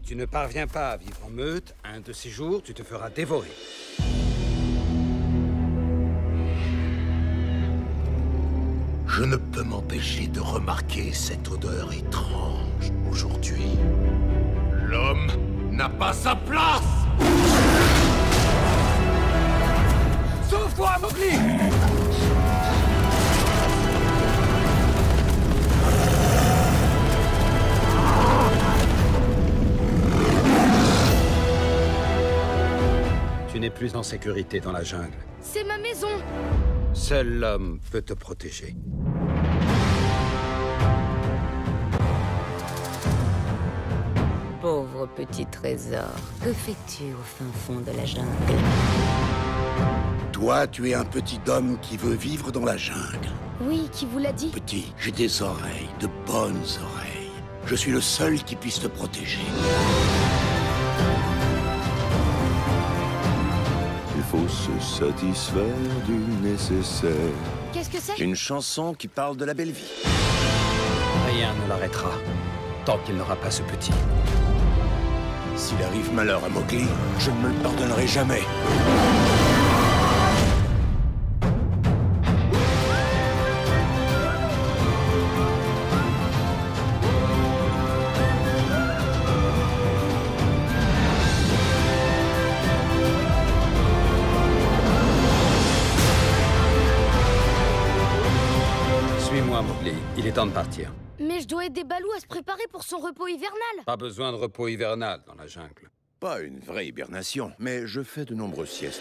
tu ne parviens pas à vivre en meute, un de ces jours, tu te feras dévorer. Je ne peux m'empêcher de remarquer cette odeur étrange aujourd'hui. L'homme n'a pas sa place Sauve-toi, Mowgli Tu n'es plus en sécurité dans la jungle. C'est ma maison Seul l'homme peut te protéger. Pauvre petit trésor, que fais-tu au fin fond de la jungle? Toi, tu es un petit homme qui veut vivre dans la jungle. Oui, qui vous l'a dit Petit, j'ai des oreilles, de bonnes oreilles. Je suis le seul qui puisse te protéger. Satisfaire du nécessaire. Qu'est-ce que c'est? Une chanson qui parle de la belle vie. Rien ne l'arrêtera tant qu'il n'aura pas ce petit. S'il arrive malheur à Mowgli, je ne me le pardonnerai jamais. Suis-moi, Mowgli. Il est temps de partir. Mais je dois aider Balou à se préparer pour son repos hivernal Pas besoin de repos hivernal dans la jungle. Pas une vraie hibernation, mais je fais de nombreuses siestes.